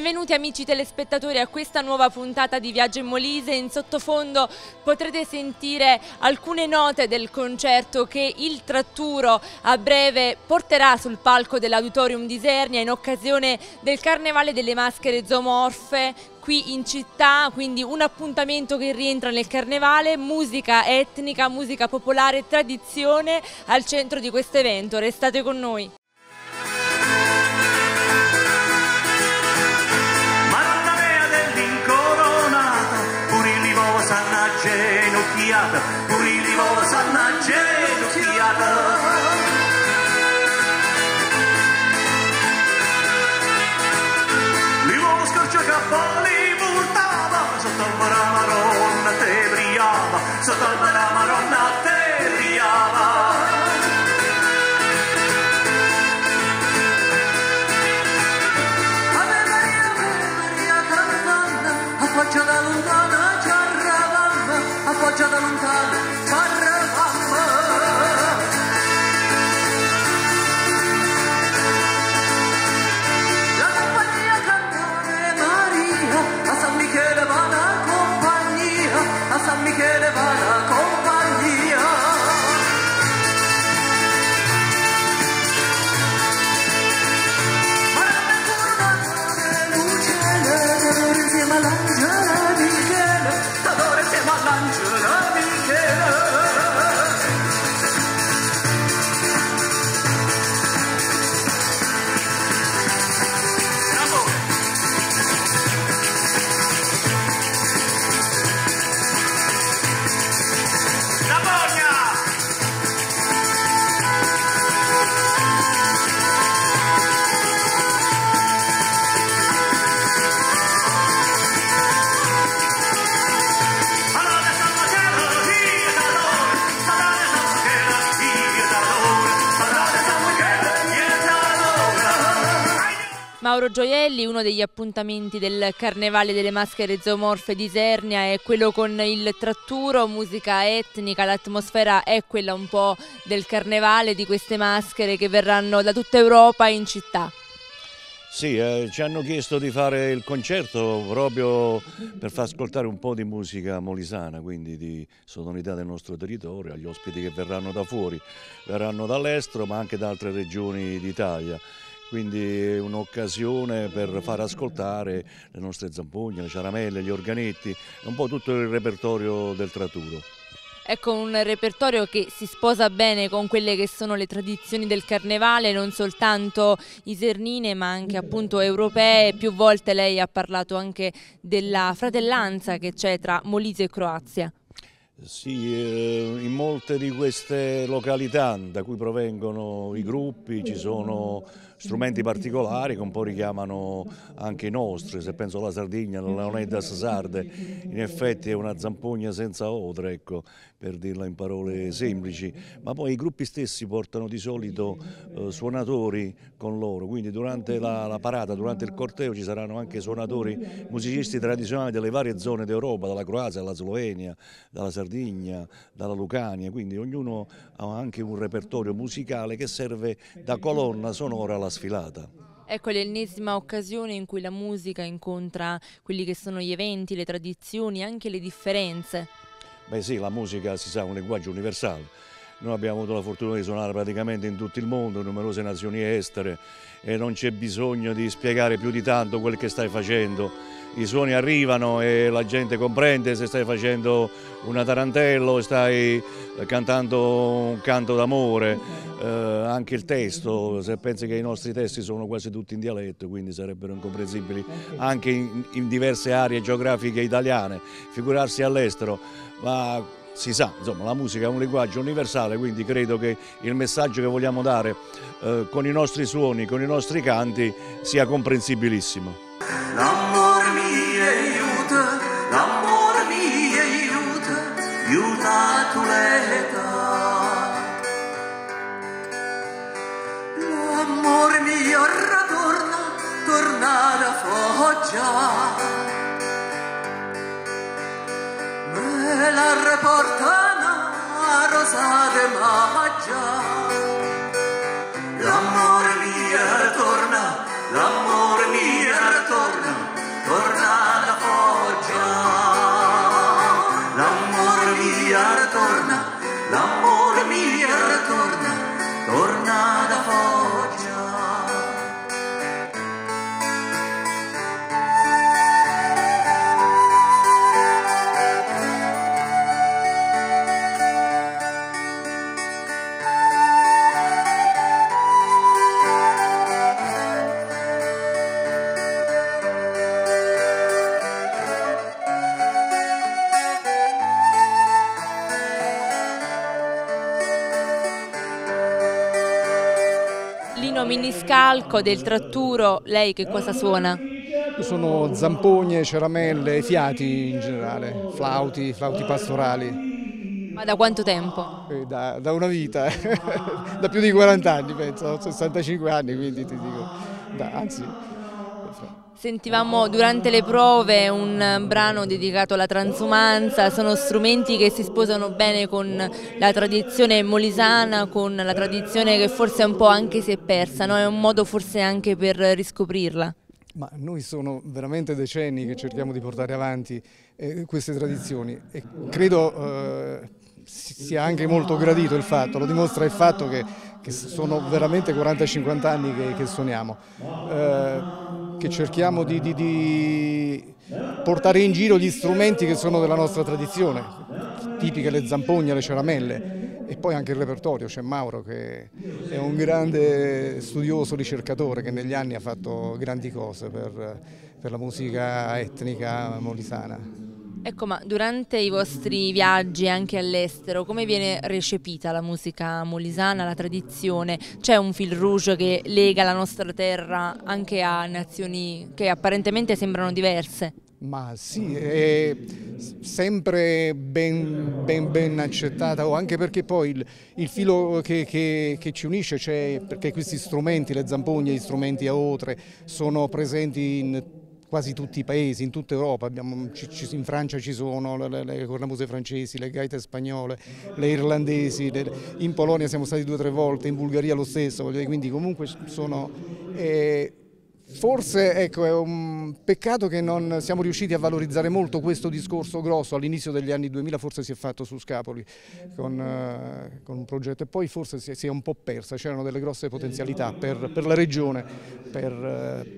Benvenuti amici telespettatori a questa nuova puntata di Viaggio in Molise. In sottofondo potrete sentire alcune note del concerto che il Tratturo a breve porterà sul palco dell'Auditorium di Sernia in occasione del Carnevale delle Maschere Zoomorfe qui in città, quindi un appuntamento che rientra nel carnevale, musica etnica, musica popolare, tradizione al centro di questo evento. Restate con noi. Mauro Gioielli, uno degli appuntamenti del Carnevale delle Maschere Zoomorfe di Sernia è quello con il tratturo, musica etnica, l'atmosfera è quella un po' del Carnevale, di queste maschere che verranno da tutta Europa in città. Sì, eh, ci hanno chiesto di fare il concerto proprio per far ascoltare un po' di musica molisana, quindi di sonorità del nostro territorio, agli ospiti che verranno da fuori, verranno dall'estero ma anche da altre regioni d'Italia. Quindi è un'occasione per far ascoltare le nostre zampogne, le ciaramelle, gli organetti, un po' tutto il repertorio del Traturo. Ecco un repertorio che si sposa bene con quelle che sono le tradizioni del carnevale, non soltanto isernine ma anche appunto europee. Più volte lei ha parlato anche della fratellanza che c'è tra Molise e Croazia. Sì, eh, in molte di queste località da cui provengono i gruppi ci sono strumenti particolari che un po' richiamano anche i nostri, se penso alla Sardegna, alla Leonidas Sarde, in effetti è una zampogna senza odre, ecco, per dirla in parole semplici, ma poi i gruppi stessi portano di solito eh, suonatori con loro, quindi durante la, la parata, durante il corteo ci saranno anche suonatori, musicisti tradizionali delle varie zone d'Europa, dalla Croazia alla Slovenia, dalla Sardegna, dalla Lucania, quindi ognuno ha anche un repertorio musicale che serve da colonna sonora alla sfilata. Ecco l'ennesima occasione in cui la musica incontra quelli che sono gli eventi, le tradizioni, anche le differenze. Beh sì, la musica si sa è un linguaggio universale. Noi abbiamo avuto la fortuna di suonare praticamente in tutto il mondo, in numerose nazioni estere e non c'è bisogno di spiegare più di tanto quel che stai facendo. I suoni arrivano e la gente comprende se stai facendo una tarantello, stai cantando un canto d'amore, eh, anche il testo, se pensi che i nostri testi sono quasi tutti in dialetto, quindi sarebbero incomprensibili anche in, in diverse aree geografiche italiane, figurarsi all'estero, ma si sa, insomma, la musica è un linguaggio universale, quindi credo che il messaggio che vogliamo dare eh, con i nostri suoni, con i nostri canti, sia comprensibilissimo. L'amore mi aiuta, l'amore mi aiuta, aiuta tu. L'amore mio ritorna, torna da foggia. La riportano a rosa de maggia. Miniscalco del tratturo, lei che cosa suona? Sono zampogne, ceramelle, fiati in generale, flauti, flauti pastorali. Ma da quanto tempo? Eh, Da, da una vita, da più di 40 anni penso, ho 65 anni quindi ti dico, da- anzi Sentivamo durante le prove un brano dedicato alla transumanza, sono strumenti che si sposano bene con la tradizione molisana, con la tradizione che forse un po' anche si è persa, no? è un modo forse anche per riscoprirla. Ma noi sono veramente decenni che cerchiamo di portare avanti eh, queste tradizioni e credo eh, si- sia anche molto gradito il fatto, lo dimostra il fatto che, che sono veramente 40-50 anni che, che suoniamo, eh, che cerchiamo di, di- di portare in giro gli strumenti che sono della nostra tradizione, tipiche le zampogne, le ceramelle e poi anche il repertorio, c'è Mauro che è un grande studioso, ricercatore che negli anni ha fatto grandi cose per, per la musica etnica molisana. Ecco, ma durante i vostri viaggi anche all'estero, come viene recepita la musica molisana, la tradizione? C'è un fil rouge che lega la nostra terra anche a nazioni che apparentemente sembrano diverse? Ma sì, è sempre ben, ben- ben accettata, oh, anche perché poi il, il filo che, che- che ci unisce c'è, perché questi strumenti, le zampogne, gli strumenti a otre, sono presenti in quasi tutti i paesi, in tutta Europa, Abbiamo- in Francia ci sono le, le- cornamuse francesi, le gaite spagnole, le irlandesi, le- in Polonia siamo stati due o tre volte, in Bulgaria lo stesso, quindi comunque sono... eh, Forse ecco, è un peccato che non siamo riusciti a valorizzare molto questo discorso grosso all'inizio degli anni 2000, forse si è fatto su Scapoli con, eh, con un progetto e poi forse si è, si è un po' persa, c'erano delle grosse potenzialità per, per la regione, per eh,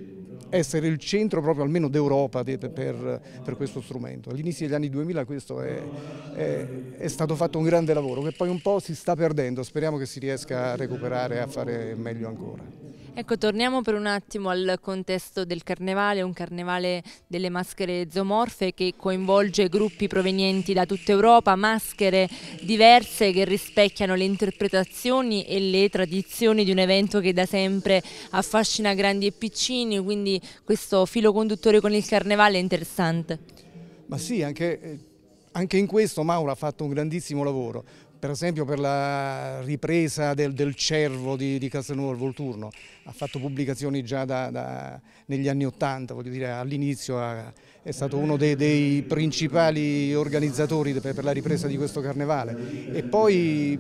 essere il centro proprio almeno d'Europa de- per, per questo strumento. All'inizio degli anni 2000 questo è, è- è stato fatto un grande lavoro che poi un po' si sta perdendo, speriamo che si riesca a recuperare e a fare meglio ancora. Ecco, torniamo per un attimo al contesto del carnevale, un carnevale delle maschere zoomorfe che coinvolge gruppi provenienti da tutta Europa, maschere diverse che rispecchiano le interpretazioni e le tradizioni di un evento che da sempre affascina grandi e piccini, quindi questo filo conduttore con il carnevale è interessante. Ma sì, anche, eh, anche in questo Mauro ha fatto un grandissimo lavoro. Per esempio per la ripresa del, del cervo di, di Castelnuovo al Volturno, ha fatto pubblicazioni già da- da- negli anni Ottanta, voglio dire all'inizio è stato uno dei, dei principali organizzatori per, per la ripresa di questo carnevale. E poi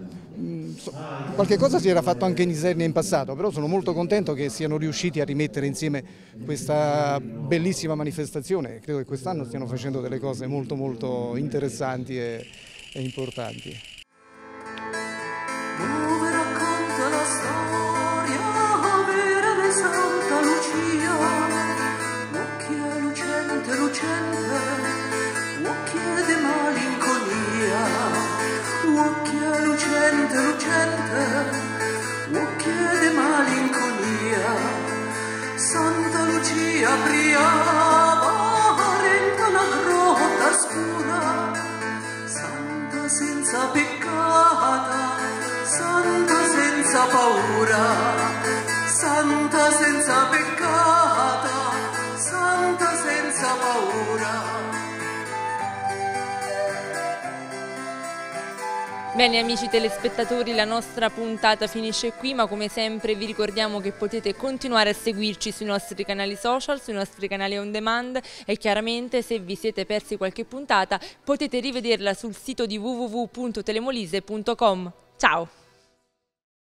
qualche cosa si era fatto anche in Isernia in passato, però sono molto contento che siano riusciti a rimettere insieme questa bellissima manifestazione. Credo che quest'anno stiano facendo delle cose molto molto interessanti e- e importanti. Ooh. Bene amici telespettatori, la nostra puntata finisce qui, ma come sempre vi ricordiamo che potete continuare a seguirci sui nostri canali social, sui nostri canali on demand e chiaramente se vi siete persi qualche puntata potete rivederla sul sito di www.telemolise.com. Ciao!